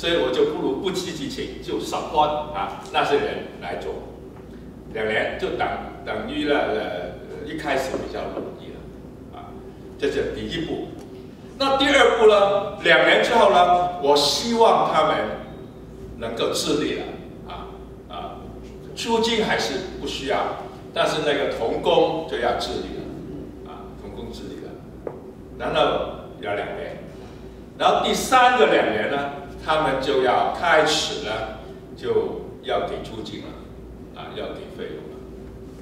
所以我就不如不积极请，就 support 啊那些人来做。两年就等等于了呃一开始比较容易了啊，这是第一步。那第二步呢？两年之后呢？我希望他们能够自立了啊啊，租金还是不需要，但是那个童工就要自立了啊，童工自立了。然后要两年，然后第三个两年呢，他们就要开始呢，就要给租金了啊，要给费用了。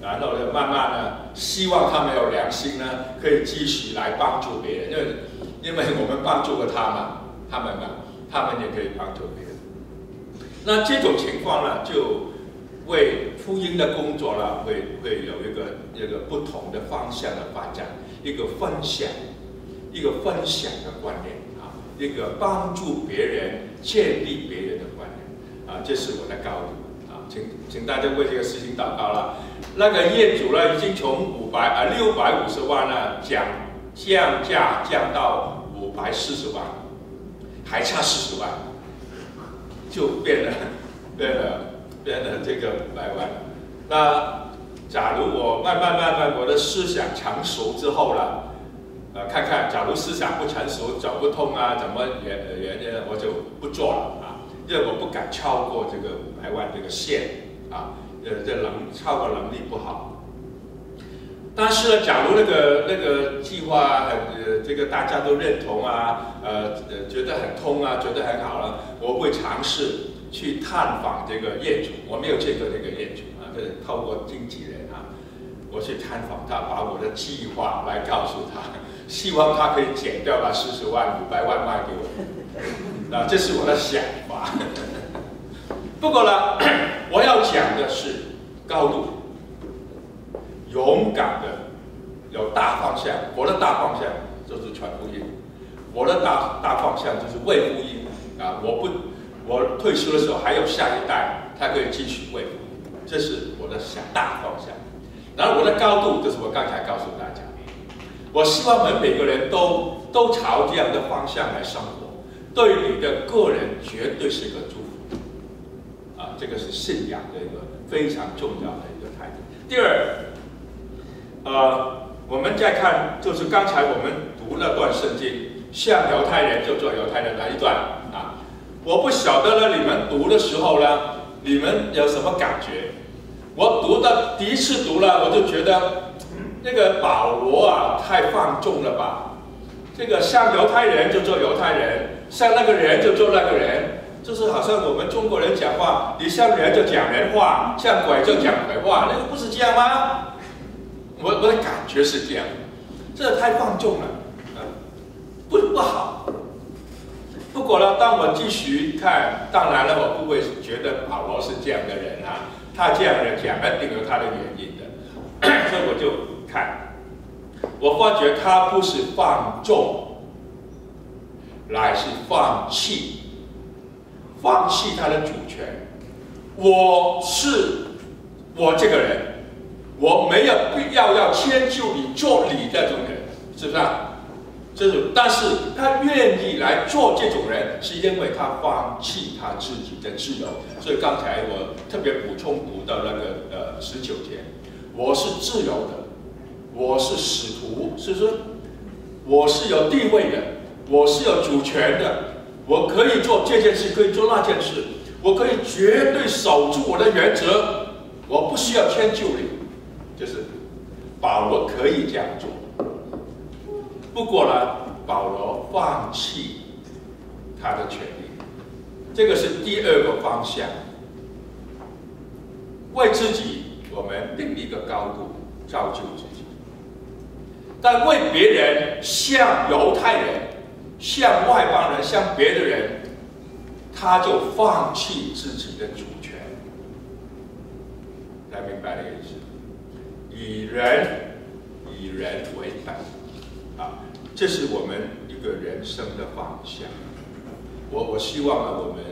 然后呢，慢慢呢，希望他们有良心呢，可以继续来帮助别人，因为因为我们帮助过他嘛，他们嘛，他们也可以帮助别人。那这种情况呢，就为福音的工作呢，会会有一个一个不同的方向的发展，一个分享，一个分享的观念啊，一个帮助别人、建立别人的观念啊，这是我的高度啊，请请大家为这个事情祷告了。那个业主呢，已经从五百啊六百五十万呢降降价降到五百四十万，还差四十万，就变了变了变了这个五百万。那假如我慢慢慢慢我的思想成熟之后了，呃，看看假如思想不成熟走不通啊，怎么原原因我就不做了啊，因为我不敢超过这个五百万这个线啊。呃，这能超过能力不好，但是呢，假如那个那个计划呃，这个大家都认同啊，呃呃，觉得很通啊，觉得很好了，我会尝试去探访这个业主。我没有见过这个业主啊，这是透过经纪人啊，我去探访他，把我的计划来告诉他，希望他可以减掉把四十万、五百万卖给我。啊，这是我的想法。不过呢，我要讲的是高度，勇敢的，有大方向。我的大方向就是传福音，我的大大方向就是为福音啊！我不，我退休的时候还有下一代，他可以继续为福音，这是我的想大方向。然后我的高度就是我刚才告诉大家，我希望我们每个人都都朝这样的方向来生活，对你的个人绝对是个祝福。啊这个是信仰的一个非常重要的一个态度。第二，呃，我们再看，就是刚才我们读那段圣经，像犹太人就做犹太人那一段啊。我不晓得呢，你们读的时候呢，你们有什么感觉？我读的第一次读了，我就觉得那个保罗啊，太放纵了吧？这个像犹太人就做犹太人，像那个人就做那个人。就是好像我们中国人讲话，你像人就讲人话，像鬼就讲鬼话，那个不是这样吗？我我的感觉是这样，这太放纵了，不不好。不过呢，当我继续看，当然了，我不会觉得保罗是这样的人啊，他这样的讲一定有他的原因的，所以我就看，我发觉他不是放纵，乃是放弃。放弃他的主权，我是我这个人，我没有必要要迁就你做你这种人，是不是啊？这种，但是他愿意来做这种人，是因为他放弃他自己的自由。所以刚才我特别补充补到那个呃十九节，我是自由的，我是使徒，是不是？我是有地位的，我是有主权的。我可以做这件事，可以做那件事，我可以绝对守住我的原则，我不需要迁就你，就是保罗可以这样做。不过呢，保罗放弃他的权利，这个是第二个方向。为自己，我们定一个高度，造就自己；但为别人，像犹太人。像外邦人，像别的人，他就放弃自己的主权，大家明白这个意思？以人以人为本啊，这是我们一个人生的方向。我我希望呢，我们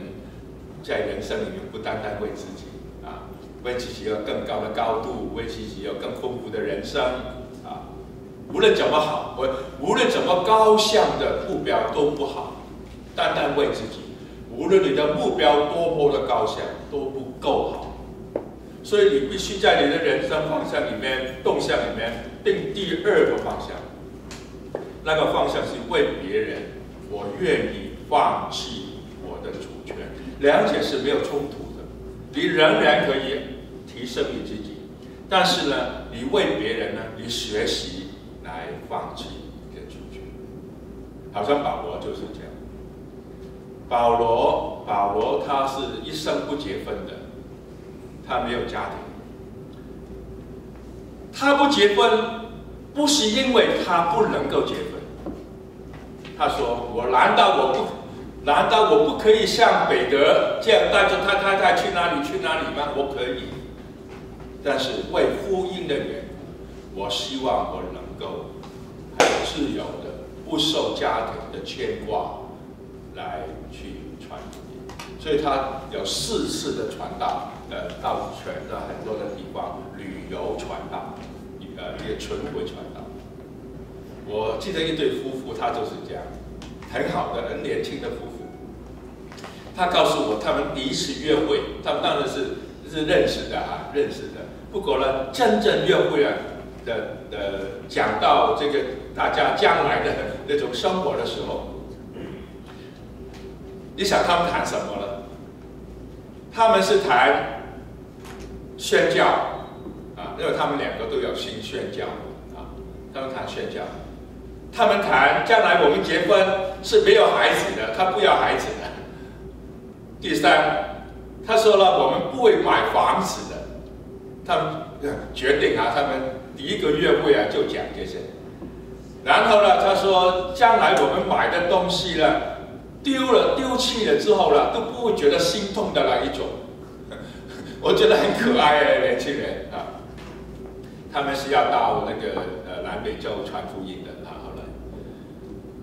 在人生里面不单单为自己啊，为自己有更高的高度，为自己有更丰富的人生啊。无论怎么好，我无论怎么高向的目标都不好，单单为自己。无论你的目标多么的高向，都不够好。所以你必须在你的人生方向里面、动向里面定第二个方向。那个方向是为别人，我愿意放弃我的主权。两者是没有冲突的，你仍然可以提升你自己，但是呢，你为别人呢，你学习来放弃你的主权。好像保罗就是这样。保罗，保罗他是一生不结婚的，他没有家庭。他不结婚，不是因为他不能够结婚。他说：“我难道我不？”难道我不可以像北德这样带着他太太去哪里去哪里吗？我可以，但是为福音的缘故，我希望我能够很自由的、不受家庭的牵挂来去传福音。所以他有四次的传道，呃，到全的很多的地方旅游传道，呃，也巡回传道。我记得一对夫妇，他就是这样，很好的、很年轻的夫妇。他告诉我，他们第一次约会，他们当然是是认识的啊，认识的。不过呢，真正约会啊的的讲到这个大家将来的那种生活的时候，你想他们谈什么了？他们是谈宣教啊，因为他们两个都有心宣教啊，他们谈宣教，他们谈将来我们结婚是没有孩子的，他不要孩子的。第三，他说了，我们不会买房子的。他们决定啊，他们第一个约会啊就讲这些。然后呢，他说，将来我们买的东西呢，丢了丢弃了之后呢，都不会觉得心痛的那一种。我觉得很可爱哎，年轻人啊。他们是要到那个呃南北洲传福音的。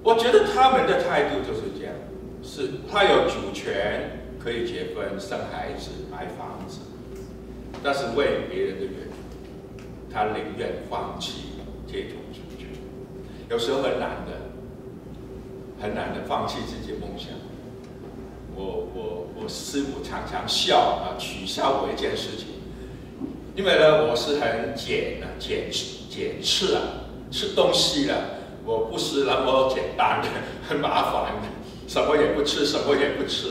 我觉得他们的态度就是这样，是他有主权。可以结婚、生孩子、买房子，但是为别人的缘故，他宁愿放弃这种主权。有时候很难的，很难的放弃自己的梦想。我我我师傅常常笑啊，取笑我一件事情，因为呢，我是很简啊，简简吃啊，吃东西啊，我不是那么简单的，很麻烦的，什么也不吃，什么也不吃。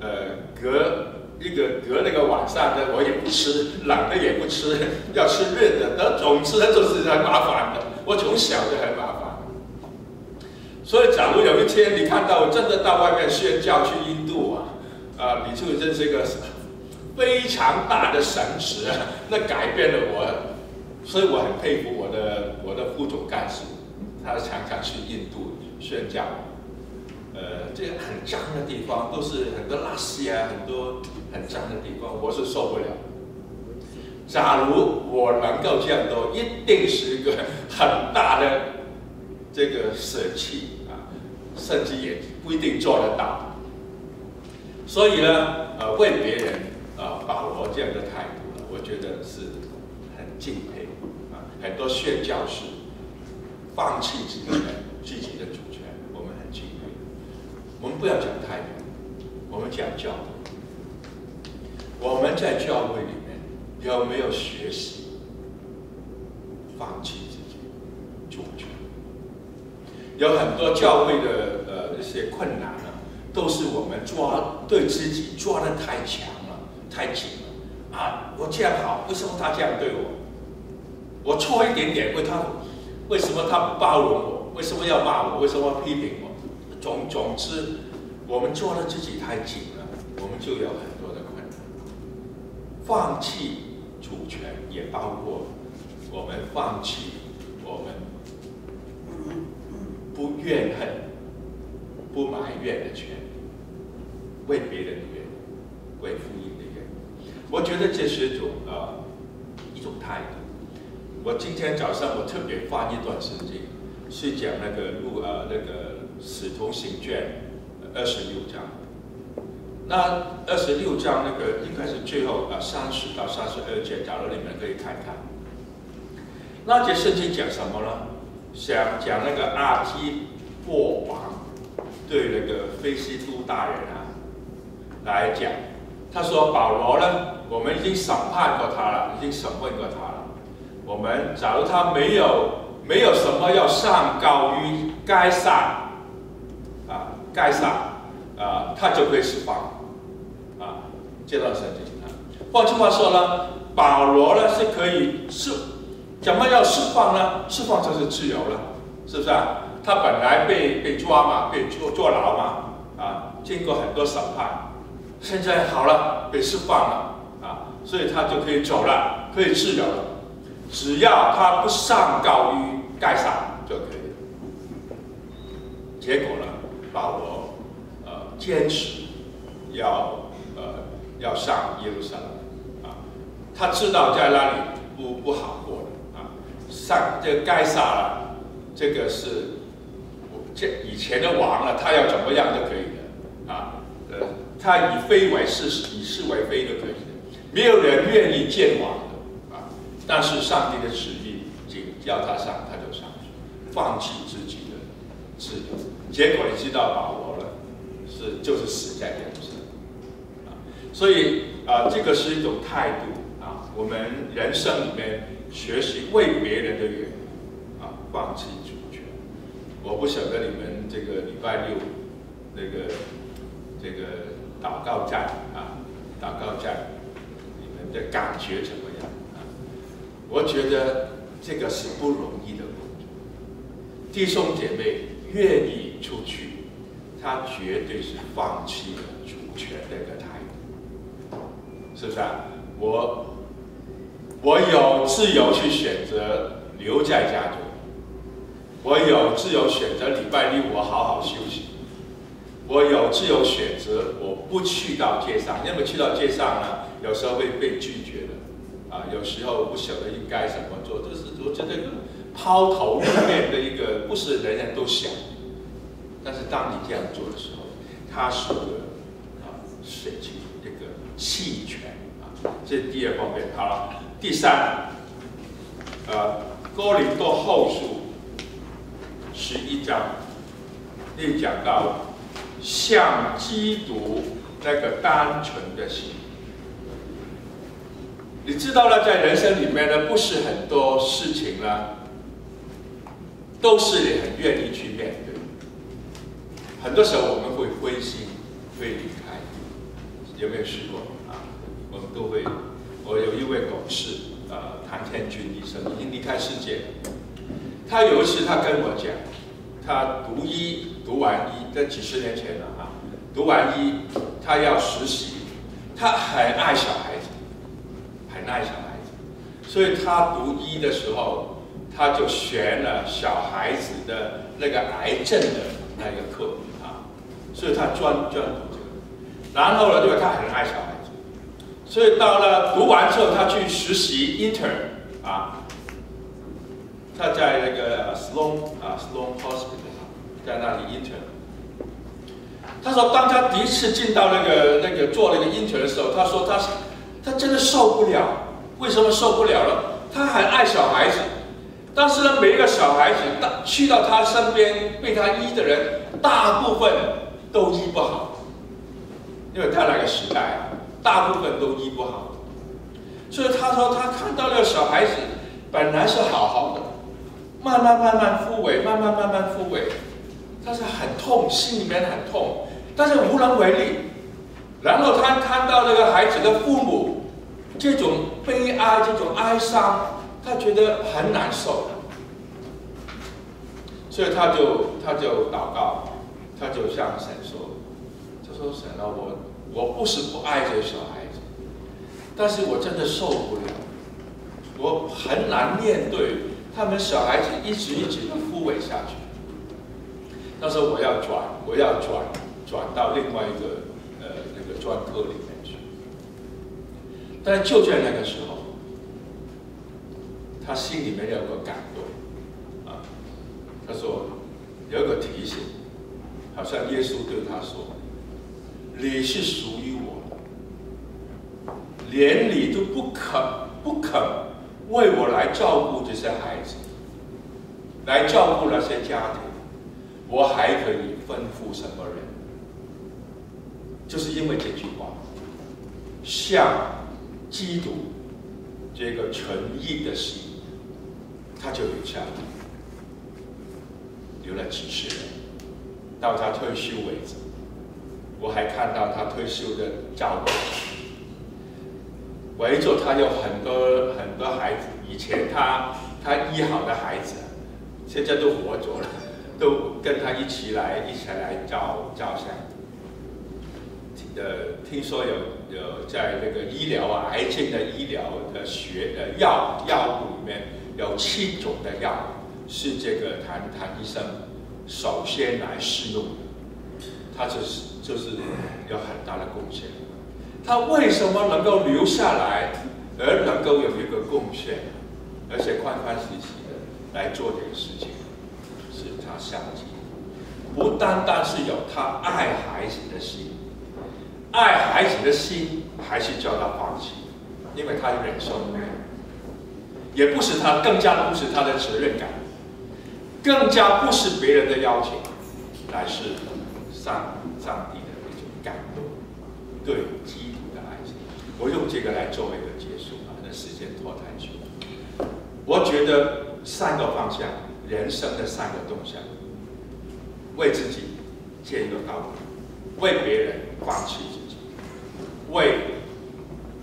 呃，隔一个隔那个晚上的我也不吃，冷的也不吃，要吃热的。那总之就是很麻烦的。我从小就很麻烦。所以，假如有一天你看到我真的到外面宣教去印度啊，啊，你就认识一个非常大的神职，那改变了我。所以我很佩服我的我的副总干事，他常常去印度宣教。呃，这个很脏的地方，都是很多垃圾啊，很多很脏的地方，我是受不了。假如我能够这样做，一定是一个很大的这个舍弃啊，甚至也不一定做得到。所以呢，呃，为别人啊，保罗这样的态度，我觉得是很敬佩啊。很多宣教士放弃自己的自己的主权。我们很敬畏。我们不要讲太多，我们讲教。我们在教会里面有没有学习放弃自己主权？有很多教会的呃一些困难呢，都是我们抓对自己抓的太强了、太紧了。啊，我这样好，为什么他这样对我？我错一点点，为他为什么他不包容我？为什么要骂我？为什么要批评我？总总之，我们做的自己太紧了，我们就有很多的困难。放弃主权，也包括我们放弃我们不怨恨、不埋怨的权利，为别人的缘，为福音的缘。我觉得这是一种呃一种态度。我今天早上我特别发一段圣经，是讲那个路呃那个。使徒行卷二十六章，那二十六章那个应该是最后啊三十到三十二节，假如你们可以看看。那节圣经讲什么呢？想讲那个阿基波王对那个菲西都大人啊来讲，他说保罗呢，我们已经审判过他了，已经审问过他了。我们假如他没有没有什么要上高于该上啊，该上啊，他就可以释放啊。这段圣经啊，换句话说呢，保罗呢是可以释，怎么要释放呢？释放就是自由了，是不是啊？他本来被被抓嘛，被坐坐牢嘛，啊，经过很多审判，现在好了，被释放了，啊，所以他就可以走了，可以自由了。只要他不上告于盖上就可以了。结果呢，把我呃坚持要呃要上耶路撒冷啊，他知道在那里不不好过的啊，上这盖萨了，这个是这以前的王了，他要怎么样都可以的啊，呃，他以非为是，以是为非都可以的，没有人愿意见王。但是上帝的旨意，仅叫他上，他就上去，放弃自己的自由。结果你知道保罗了，是就是死在耶路撒冷啊。所以啊，这个是一种态度啊。我们人生里面学习为别人的缘故啊，放弃主权。我不晓得你们这个礼拜六那个这个祷告站啊，祷告站，你们的感觉怎么样？我觉得这个是不容易的工作。弟兄姐妹愿意出去，他绝对是放弃了主权的一个态度，是不是啊？我我有自由去选择留在家中，我有自由选择礼拜六我好好休息，我有自由选择我不去到街上，因为去到街上呢，有时候会被拒绝的。啊，有时候不晓得应该怎么做，就是我觉得抛头露面的一个，不是人人都想。但是当你这样做的时候，它是个啊，水气这个气权啊，这是第二方面。好了，第三，呃，哥林多后书十一章，又讲到像基督那个单纯的心。你知道了，在人生里面呢，不是很多事情呢，都是你很愿意去面对。很多时候我们会灰心，会离开。有没有试过啊？我们都会。我有一位董事，呃，谭天军医生已经离开世界。他有一次他跟我讲，他读医读完医，这几十年前了啊，读完医他要实习，他很爱小孩。很爱小孩子，所以他读医的时候，他就选了小孩子的那个癌症的那个课啊，所以他专专读这个。然后呢，因为他很爱小孩子，所以到了读完之后，他去实习 intern 啊，他在那个 Sloan 啊 Sloan Hospital 在那里 intern。他说，当他第一次进到那个那个做那个 intern 的时候，他说他是。他真的受不了，为什么受不了了？他很爱小孩子，但是呢，每一个小孩子大去到他身边被他医的人，大部分都医不好，因为他那个时代啊，大部分都医不好，所以他说他看到那个小孩子本来是好好的，慢慢慢慢枯萎，慢慢慢慢枯萎，他是很痛，心里面很痛，但是无能为力。然后他看到那个孩子的父母，这种悲哀、这种哀伤，他觉得很难受，所以他就他就祷告，他就向神说：“他说神啊，我我不是不爱这个小孩子，但是我真的受不了，我很难面对他们小孩子一直一直的枯萎下去。他说我要转，我要转转到另外一个。”专科里面去，但就在那个时候，他心里面有个感动，啊，他说有个提醒，好像耶稣对他说：“你是属于我，连你都不肯不肯为我来照顾这些孩子，来照顾那些家庭，我还可以吩咐什么人？”就是因为这句话，像基督这个纯一的心，他就留下了，留了几十人，到他退休为止。我还看到他退休的照片，围着他有很多很多孩子。以前他他医好的孩子，现在都活着了，都跟他一起来一起来照照相。呃，听说有有在那个医疗啊，癌症的医疗的学的药药物里面有七种的药是这个谭谭医生首先来试用的，他就是就是有很大的贡献。他为什么能够留下来，而能够有一个贡献，而且欢欢喜喜的来做这个事情，是他相机，不单单是有他爱孩子的心。爱孩子的心还是叫他放弃，因为他忍受不了，也不使他更加不是他的责任感，更加不是别人的邀请，乃是上上帝的那种感动，对基督的爱情。我用这个来作为一个结束啊，那时间拖太久了。我觉得三个方向，人生的三个动向：为自己建一个道路，为别人放弃自己。为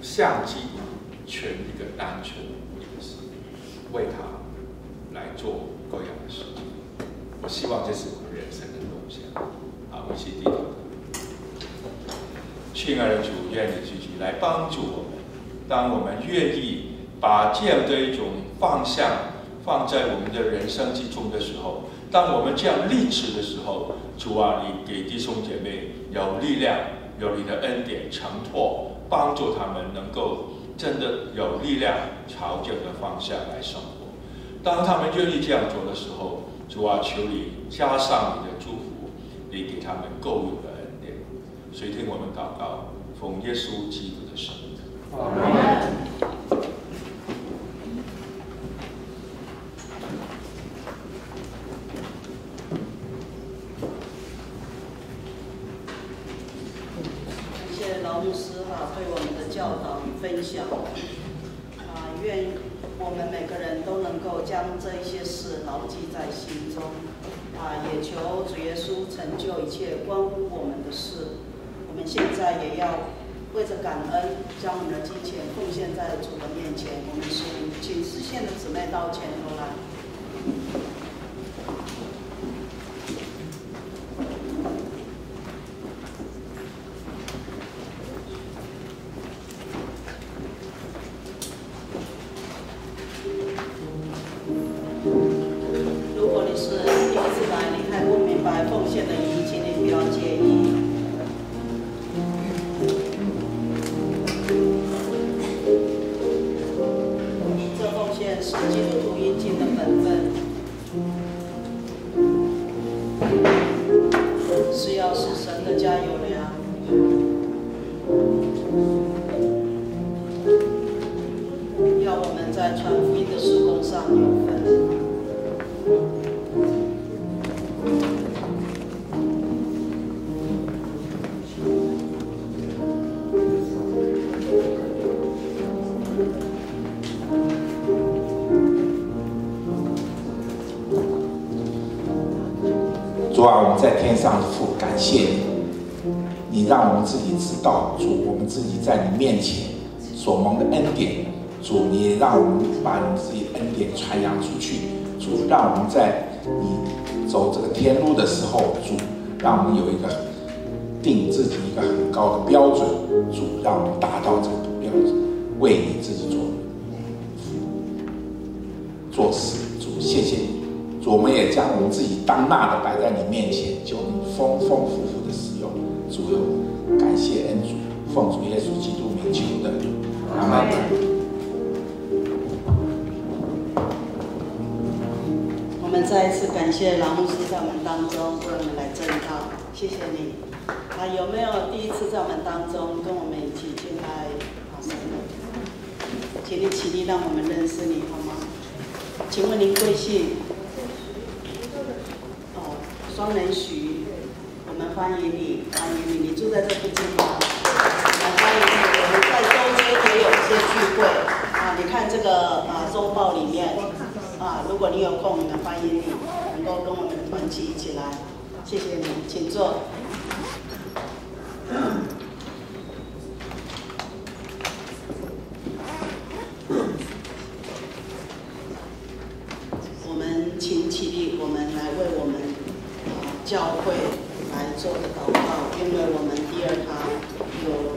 相机全一个单纯的事，为他来做各样的事情。我希望这是我们人生的梦想。好，我们起低头。亲爱的主，愿你继续来帮助我们。当我们愿意把这样的一种方向放在我们的人生之中的时候，当我们这样立志的时候，主啊，你给弟兄姐妹有力量。有你的恩典承托，帮助他们能够真的有力量朝这个方向来生活。当他们愿意这样做的时候，主啊，求你加上你的祝福，你给他们够用的恩典。谁听我们祷告，奉耶稣基督的圣名。同时哈，对我们的教导与分享啊，愿我们每个人都能够将这一些事牢记在心中啊，也求主耶稣成就一切关乎我们的事。我们现在也要为着感恩，将我们的金钱奉献在主的面前。我们是请实现的姊妹到前头来。是基督徒应尽的本分。上父，感谢你，你让我们自己知道主，我们自己在你面前所蒙的恩典，主，你也让我们把你自己恩典传扬出去，主，让我们在你走这个天路的时候，主，让我们有一个定自己一个很高的标准，主，让我们达到这个标准，为你自己做做事，主，谢谢你。我们也将我们自己当纳的摆在你面前，求你丰丰富富的使用。主有感谢恩主，奉主耶稣基督名求的，阿门。我们再一次感谢老牧师在我们当中为我们来正道，谢谢你。啊，有没有第一次在我们当中跟我们一起进来爬山的？请你起立，让我们认识你好吗？请问您贵姓？双人徐，我们欢迎你，欢迎你，你住在这附近吗？来欢迎你，我们在周间也有一些聚会啊，你看这个啊周报里面啊，如果你有空，我们，欢迎你能够跟我们团体一起来，谢谢你，请坐。我们请起立，我们来为我们教会来做个祷告，因为我们第二堂有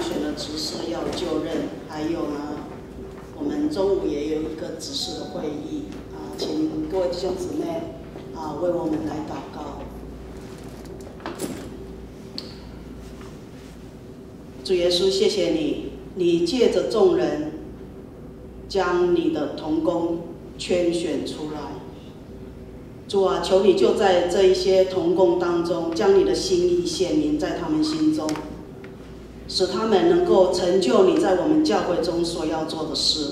选的执事要就任，还有呢，我们中午也有一个执事的会议啊，请各位弟兄姊妹啊为我们来祷告。主耶稣，谢谢你，你借着众人将你的童工圈选出来。主啊，求你就在这一些童工当中，将你的心意显明在他们心中，使他们能够成就你在我们教会中所要做的事。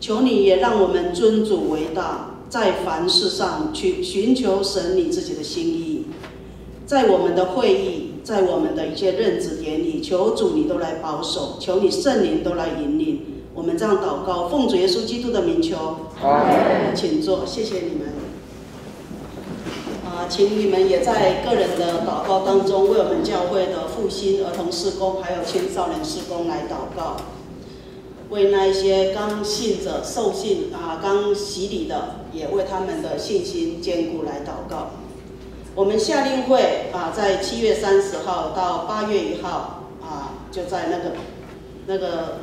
求你也让我们尊主为大，在凡事上去寻求神你自己的心意，在我们的会议。在我们的一些任职典礼，求主你都来保守，求你圣灵都来引领。我们这样祷告，奉主耶稣基督的名求。好，请坐，谢谢你们。请你们也在个人的祷告当中，为我们教会的复兴儿童施工，还有青少年施工来祷告。为那一些刚信者受信啊，刚洗礼的，也为他们的信心坚固来祷告。我们夏令会啊，在七月三十号到八月一号啊，就在那个、那个、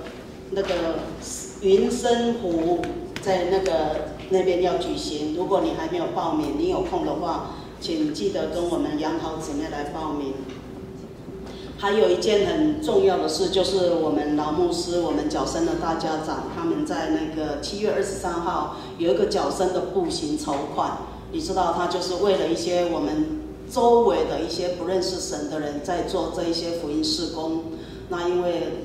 那个云深湖，在那个那边要举行。如果你还没有报名，你有空的话，请记得跟我们杨桃姊妹来报名。还有一件很重要的事，就是我们老牧师、我们脚生的大家长，他们在那个七月二十三号有一个脚生的步行筹款。你知道，他就是为了一些我们周围的一些不认识神的人在做这一些福音事工。那因为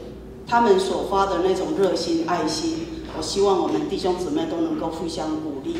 他们所发的那种热心爱心，我希望我们弟兄姊妹都能够互相鼓励。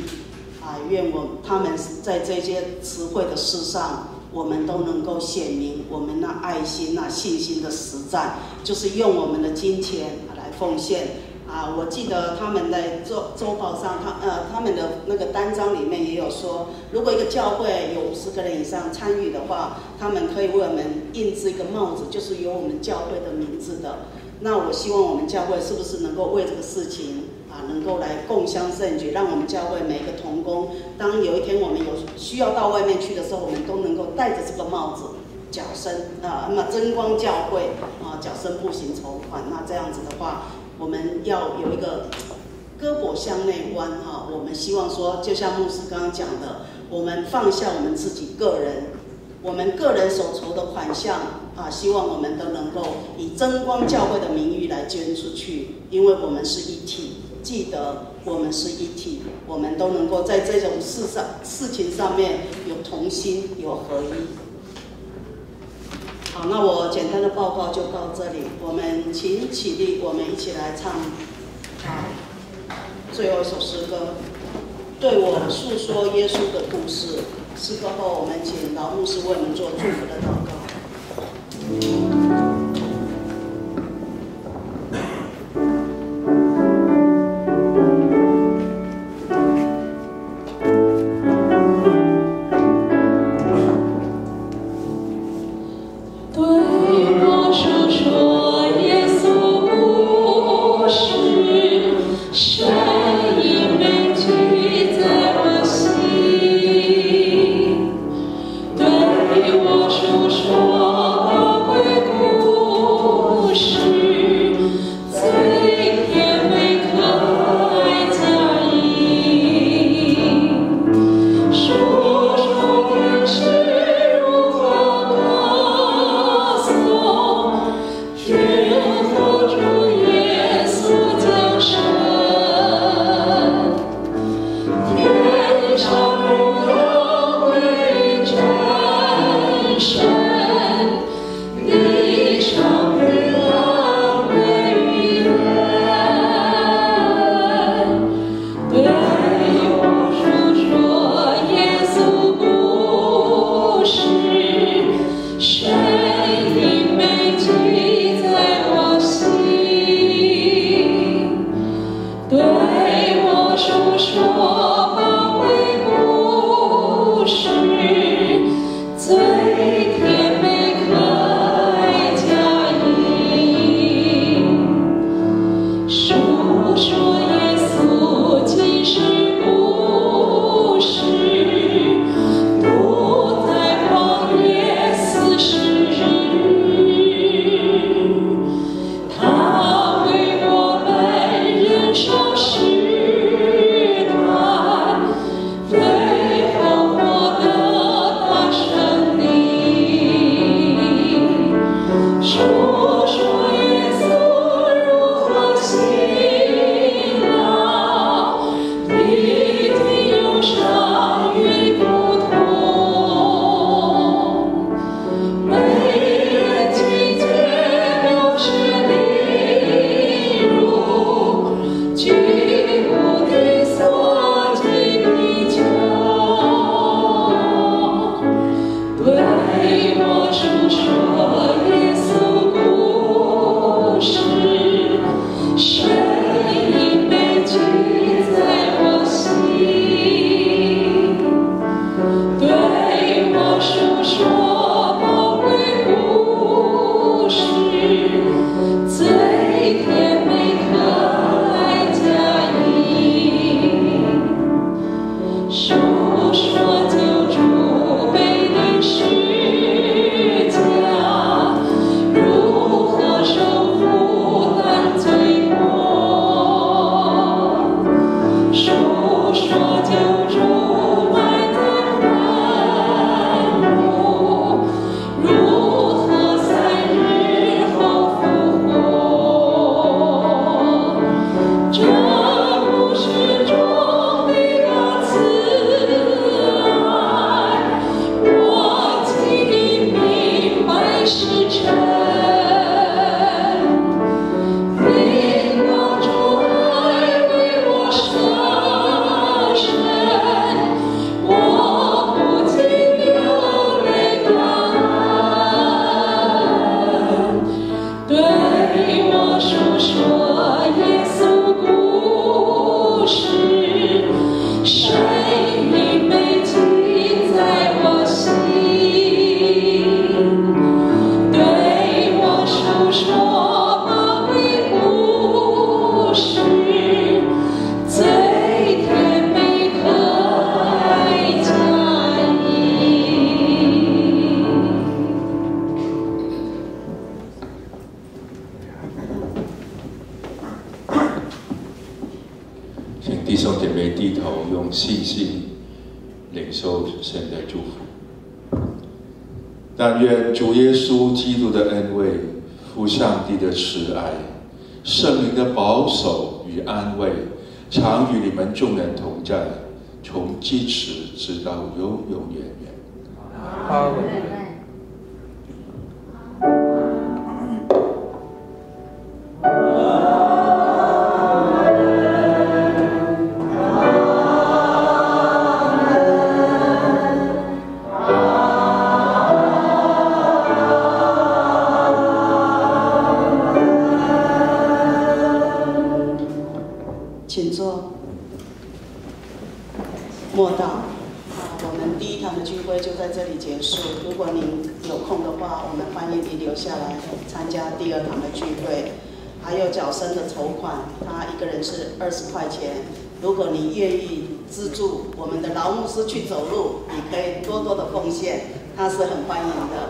啊，愿我他们在这些词汇的事上，我们都能够显明我们那爱心、那信心的实在，就是用我们的金钱来奉献。啊，我记得他们在周周报上，他呃他们的那个单章里面也有说，如果一个教会有五十个人以上参与的话，他们可以为我们印制一个帽子，就是有我们教会的名字的。那我希望我们教会是不是能够为这个事情啊，能够来共襄盛举，让我们教会每一个童工，当有一天我们有需要到外面去的时候，我们都能够戴着这个帽子，脚身啊，那么真光教会啊，脚身步行筹款，那这样子的话。我们要有一个胳膊向内弯哈，我们希望说，就像牧师刚刚讲的，我们放下我们自己个人，我们个人所筹的款项啊，希望我们都能够以真光教会的名誉来捐出去，因为我们是一体，记得我们是一体，我们都能够在这种事上事情上面有同心有合一。好，那我简单的报告就到这里。我们请起立，我们一起来唱最后一首诗歌，对我诉说耶稣的故事。诗歌后，我们请老牧师为我们做祝福的祷告。对我安慰常与你们众人同在，从今时直到永永远远。很欢迎的。